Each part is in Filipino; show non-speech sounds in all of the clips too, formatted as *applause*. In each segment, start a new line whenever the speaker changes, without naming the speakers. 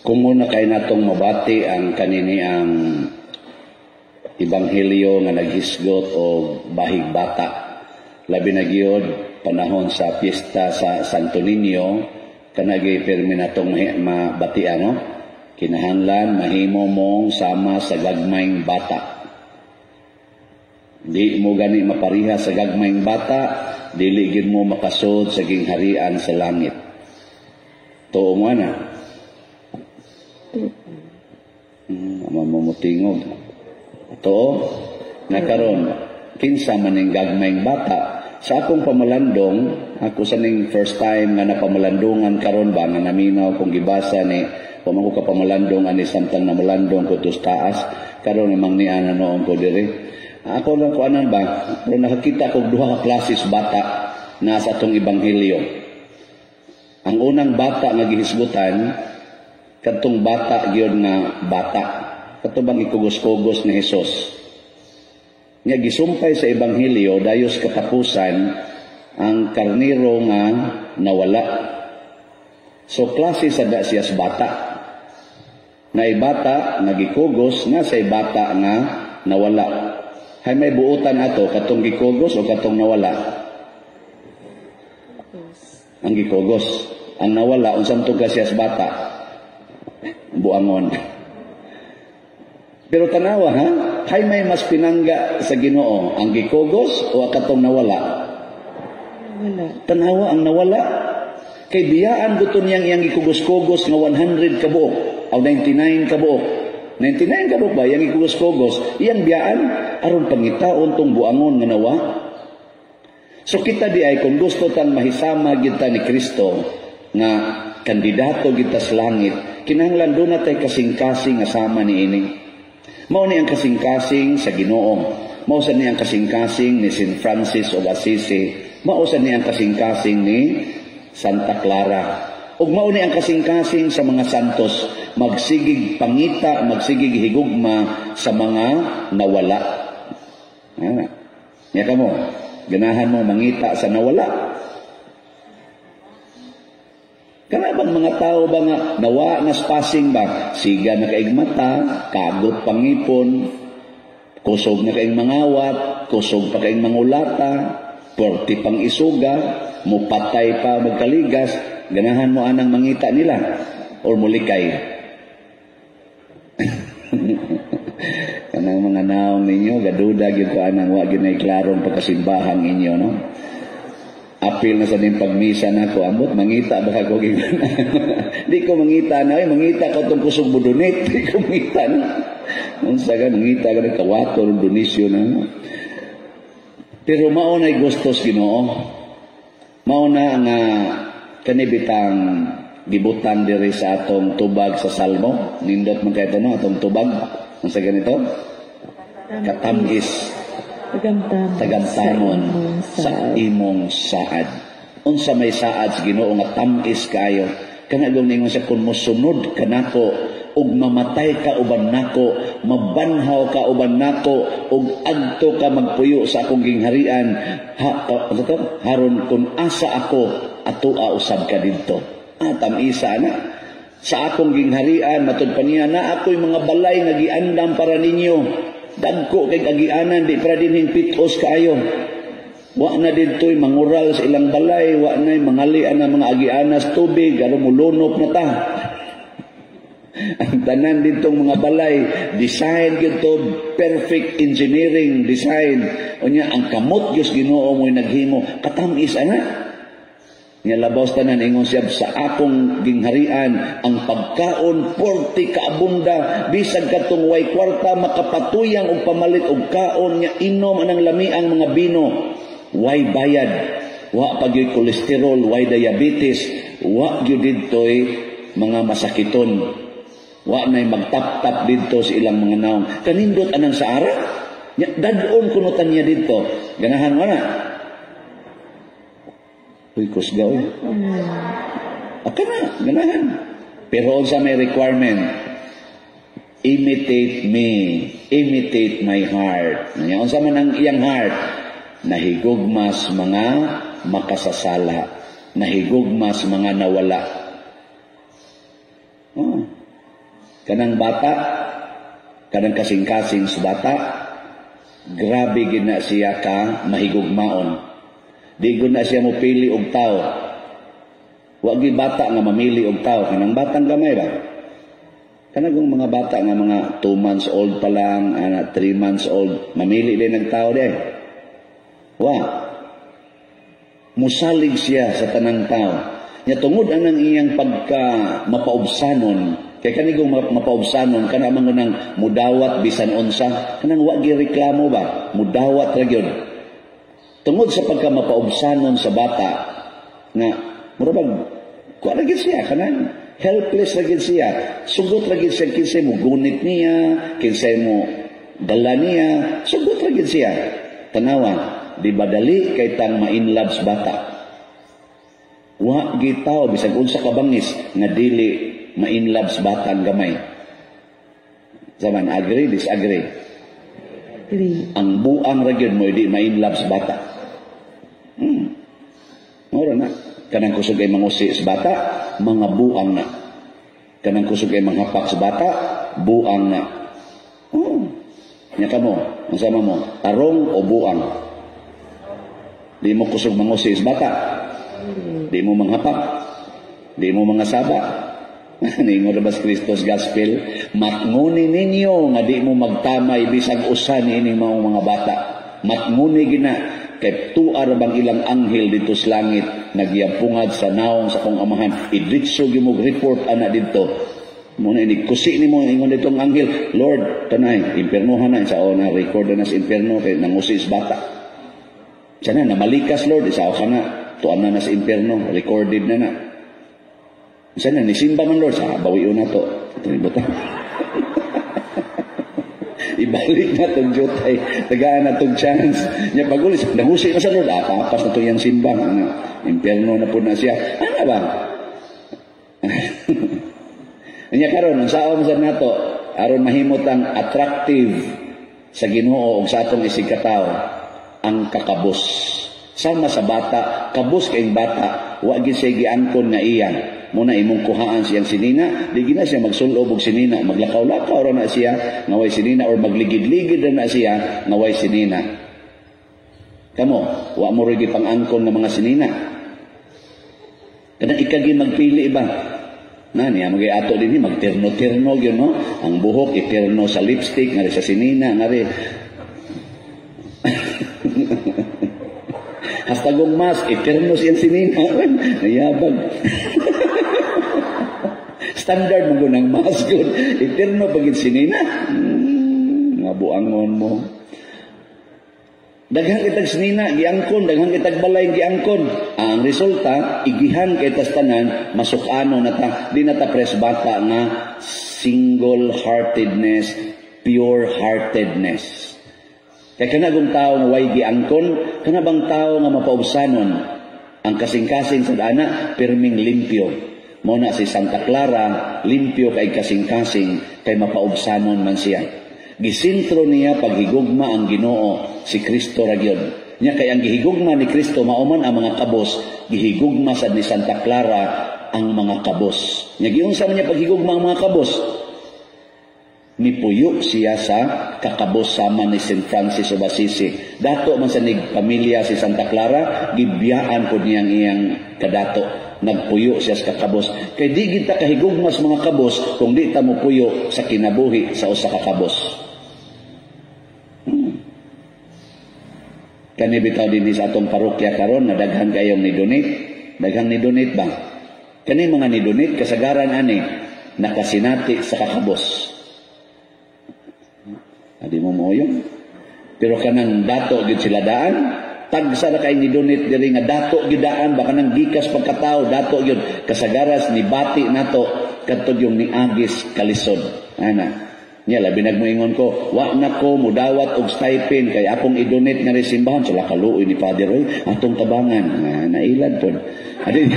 Kung muna kay natong mabati ang kanini ang Ebanghelyo nga naghisgot o bahig bata. Labi na gyud panahon sa piyesta sa Santo Niño kanagay permi natong mabati ano kinahanglan mahimo mong sama sa gagmayng bata. Di mo gani mapariha sa gagmayng bata, dili gid mo makasud sa gingharian sa langit. Tuo mo na. Mamumutingog. To, nakaron, kinsa maning gagmayng bata, sa akong pamalandong, ako sa ning first time nga napamalandungan karon ba nga naminaw kung gibasa ni pamangko ka pamalandong ani samtang na malandong ko tus taas karon namang ni ana noon ko diri. Ako lang ko anan ba, pero nakakita ko duha ka klases bata na sa tong ebanghelyo. Ang unang bata nga gihisgutan kadtong bata gyud nga bata katubang ikugos-kugos ni Hesus nga gisumpay sa ebanghelyo dayos katapusan ang karniro nga nawala. So klase sa da siyas bata. Na ibata nga gikugos nga sa bata nga nawala. Hay may buutan ato katong gikugos o katong nawala? Ang gikugos. Ang nawala unsang tugas siyas bata? Buangon *laughs* pero tanawa ha, hay may mas pinangga sa Ginoo ang gikogos o katong nawala?
Wala.
Tanawa ang nawala. Kay biyaan gusto niyang iyang gikugos-kogos nga 100 kabuok o 99 kabuok. 99 kabuok ba iyang gikugos-kogos? Iyang biyaan aron pangitaon tong buangon nga nawa. So kita di ay kung gusto tan mahisama kita ni Kristo nga kandidato kita sa langit, kinahanglan doon na kasing-kasing nga sama ni ini. Mao ni ang kasing-kasing sa Ginoong. Mao sa ni kasing-kasing ni St. Francis of Assisi. Mao sa ni kasing-kasing ni Santa Clara. Ug mao ni ang kasing-kasing sa mga santos magsigig pangita, magsigig higugma sa mga nawala. Ana. Nya kamo, ganahan mo mangita sa nawala. Kana bang mga tao ba nga nawa na spasing ba? Siga na kaig mata, kagot pangipon, kusog na kaing mangawat, kusog pa kaing mangulata, porti pang isuga, mupatay pa magkaligas, ganahan mo anang mangita nila or mulikay. *laughs* kanang mga naong ninyo, gaduda gyud ko anang wa gyud klarong pagkasimbahang inyo, no? Apil na sa ning pagmisa na ko. Ambot mangita ba ko *laughs* di ko mangita na ay mangita ko tong kusog budunit. *laughs* Di ko mangita na. Unsa ka mangita ka ng kawato ng donisyo na pero mao na gustos Ginoo. Mao na nga kanibitang gibutan diri sa atong tubag sa salmo. Nindot man kay no atong tubag. Unsa ganito katamis
Tagamtam
tagamtamon sa imong saad. Unsa may saad sa Ginoo nga tamis kayo. Kana gong ningon sa kun mosunod kanako ug mamatay ka uban nako, mabanhaw ka uban nako ug adto ka magpuyo sa akong gingharian. Ha, to? Haron kun asa ako atua usab ka didto. Ah, tamisa na sa akong gingharian matud pa niya na ako'y mga balay nga giandam para ninyo dagko kay agianan di para din pitos kaayo. Wa na didtoy mangural sa ilang balay wa na mangalian na mga agianas tubig aron mulunop na ta. *laughs* Ang tanan ditong mga balay design gito perfect engineering design. Unya ang kamot gyud Ginoo mo naghimo. Katamis ana Nga labaw tanan ingon siya sa akong gingharian ang pagkaon porti kaabunda bisag katong way kwarta makapatuyang og pamalit og kaon nga inom anang lami ang mga bino. Way bayad. Wa pa gyud kolesterol way diabetes wa gyud didtoy mga masakiton. Wa nay magtap-tap didto sa ilang mga naong. Kanindot anang sa ara? Dadon kuno tanya didto. Ganahan na Uy, kusga, uy. Aka na, ganahan. Pero sa may requirement, imitate me, imitate my heart. Ngayon sa man ang iyang heart, nahigugmas mga makasasala, nahigugmas mga nawala. Oh, Kanang bata, kanang kasing-kasing sa bata, grabe gid na siya ka mahigugmaon. Di na siya mo pili og tao. Wa gyud bata nga mamili og tao kanang batang gamay ba. Kanagong mga bata nga mga 2 months old pa lang, ana 3 months old, mamili din ng tao di. Wa. Musalig siya sa tanang tao. Nya tungod anang iyang pagka mapaubsanon kay kanigong mapaubsanon kana man nang mudawat bisan unsa kanang wa reklamo ba mudawat ra gyud tungod sa pagka mapaubsanon sa bata nga murabag kuha ra siya kanang helpless ra siya sugot ra siya kinsay mo gunit niya kinsay mo dala niya sugot ra siya tanawa di badali kay tang ma-inlove sa bata wa gitaw bisag unsa ka bangis nga dili ma-inlove sa batang gamay. Zaman, agree, disagree?
Agree.
Ang buang ragyod mo, hindi ma-inlove sa bata. Hmm. Mura na. Kanang kusog ay mangusi sa bata, mga buang na. Kanang kusog ay manghapak sa bata, buang na. Hmm. Nya ka mo, masama mo, tarong o buang. Di mo kusog mangusi sa bata. Di mo manghapak. Di mo mga saba. *laughs* Ningo na ba Kristos Gospel? Matnguni ninyo nga di mo magtamay bisag usa ni ining mga bata. Matnguni gina kay tuar bang ilang anghel dito sa langit nagyapungad sa naong sa kong amahan. Idritso gimog report ana dito. Muna ini kusi ni mo ingon ditong anghel, Lord, tanay, impiernohan na sa na record na sa impierno kay nangusis bata. Sana na malikas Lord, isa ka na, tuan na na sa impierno, recorded na na. Sana ni simba man Lord, sa bawiyo na to. Ito ibutang. *laughs* Ibalik na itong jutay. Tagaan na itong chance. Niya pagulis. Nahusi na sa Lord. Ah, papas na ito yung simba. Ano, impyerno na po na siya. Ano ba? *laughs* Niya karon ang saon sa nato aron mahimot ang attractive sa Ginoo ug sa atong isig katawo ang kakabos. Sama sa bata, kabos kay bata, wa gid siya giangkon nga iyan muna imong kuhaan siyang sinina, di gina siya magsulob og sinina, maglakaw-lakaw ra na siya, ngaway sinina, or magligid-ligid ra na siya, ngaway sinina. Kamo, wa mo rin pang-angkon ng mga sinina. Kanang ikagi magpili ba? Na niya magay ato din magterno-terno gyud no. Ang buhok iterno sa lipstick ngari sa sinina ngari. *laughs* Hasta gong mas iterno siyang sinina. *laughs* Nayabag. *laughs* Standard mo ng mas *laughs* good. Eterno pagit sinina. Hmm, nga buangon mo. Daghang kitag sinina, giangkon, daghang kitag balay, giangkon. Ang resulta, igihan kay tastanan, masukano na ta, di na ta presbata nga single-heartedness, pure-heartedness. Kaya kanagong tao nga way giangkon, kanabang tao nga mapaubsanon, ang kasing-kasing sa dana, perming limpyo. Muna si Santa Clara, limpyo kay kasing-kasing, kay mapaubsanon man siya. Gisintro niya paghigugma ang ginoo, si Kristo ragyon. Nya kay ang gihigugma ni Kristo mauman ang mga kabos, gihigugma sad ni Santa Clara ang mga kabos. Nya giunsa niya paghigugma ang mga kabos? Nipuyo siya sa kakabos sama ni St. Francis of Assisi. Dato man sa nig pamilya si Santa Clara, gibiyaan po niyang iyang kadato nagpuyo siya sa kakabos. Kay di kita kahigugmas mga kabos kung di ta mo puyo sa kinabuhi sa usa ka kabos. Hmm. Kani bitaw din sa atong parokya karon na daghan kayong ni donate. Daghang ni donate ba? Kani mga ni donate kasagaran ani nakasinati sa kakabos. Adi mo mo yun. Pero kanang dato gid sila daan, tagsa na kay ni donate diri nga dato gidaan baka nang gikas pagkatao dato gyud kasagaras ni bati nato kadtod yung ni Agis Kalisod. Ana niya labi nagmoingon ko wa na ko mudawat og stipend kay akong i-donate nga simbahan sila kaluoy ni Father oy atong tabangan nga nailad pod adi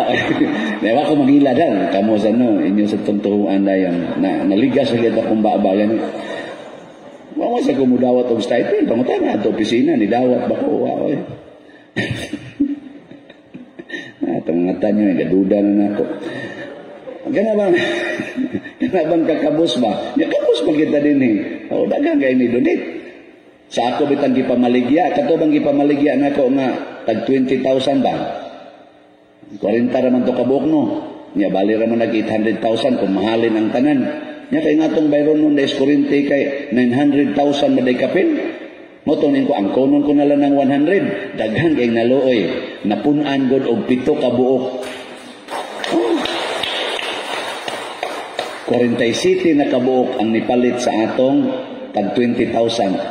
*laughs* Newa *laughs* ko magiladan kamo sa no? Inyo sa tuntuan dayon na naligas kita kung babagan Wa sa kumudawat og stipend, pangutan na ato opisina ni dawat ba ko wa oy. At mga tanyo nga duda na nako. Gana ba? Nabang kakabos ba? Ya kabos ba kita din eh. O dagang kay ni donate. Sa ako bitang gipamaligya, kato bang gipamaligya nako nga tag 20,000 ba? 40 raman to kabuk no. Nya bali raman nag 800,000 kung mahalin ang tanan. Nya kay ngatong bayron nun na eskurente kay 900,000 maday kapin. Motonin ko ang konon ko nala ng 100. Daghan kay naluoy. Napunan god og pito ka buok. Oh. 47 na kabuok ang nipalit sa atong tag 20,000.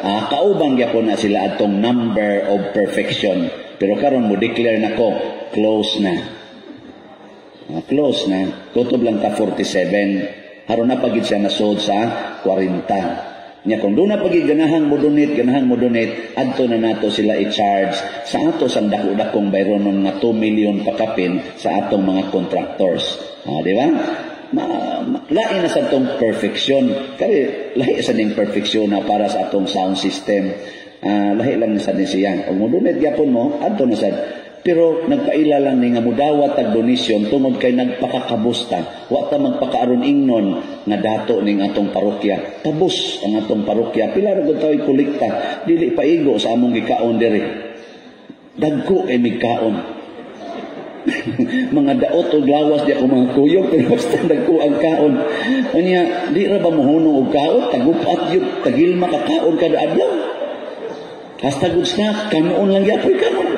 Ah, kaubang gyapon na sila atong number of perfection. Pero karon mo declare nako close na. Ah, close na. Tutob lang ta 47. Haron na pagid siya nasod sa 40. Nya kung doon na pagid ganahang mo donate, ganahang mo donate, adto na nato sila i-charge sa ato sang dako-dakong bayronon nga 2 million pakapin sa atong mga contractors. Ah, di ba? ma, ma lain na sa itong perfection. Kaya lahi sa ning perfection na para sa atong sound system. Uh, lahi lang sa din siya. Kung mo donate gyapon mo, adto na sad. Pero nagpaila lang ni nga mudawat tag donation tungod kay nagpakakabusta. Wa ta magpakaaron ingnon nga dato ning atong parokya. Kabus ang atong parokya. Pila ra gud kolekta. Dili paigo sa among gikaon diri. Dagko kay migkaon. *laughs* mga daot o lawas di ako mga kuyog pero basta nagko ang kaon unya di ra ba mohunong og kaon tagupat yun tagil makakaon kada adlaw hasta gud snack kanon lang gyapon kanon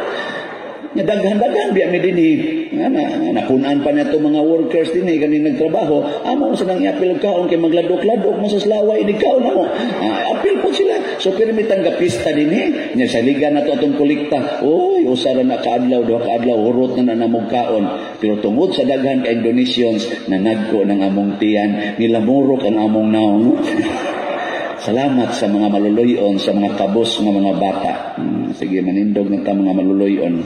nga daghan-daghan biya mi dinhi nga na pa nato mga workers dinhi kani nagtrabaho. Amo sa nang iapil kaon kay magladok-ladok mo sa slaway di kaon amo ah, apil po sila. So pirmi tangga pista dinhi nya sa liga nato atong kolekta oy usara na kaadlaw duha kaadlaw urot na na namog kaon. Pero tungod sa daghan kay donations na nagko ng among tiyan nilamurok ang among naong. *laughs* Salamat sa mga maluluyon, sa mga kabos ng mga bata. Hmm, sige, manindog na ta mga maluluyon.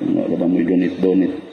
Ano ba mo donate donate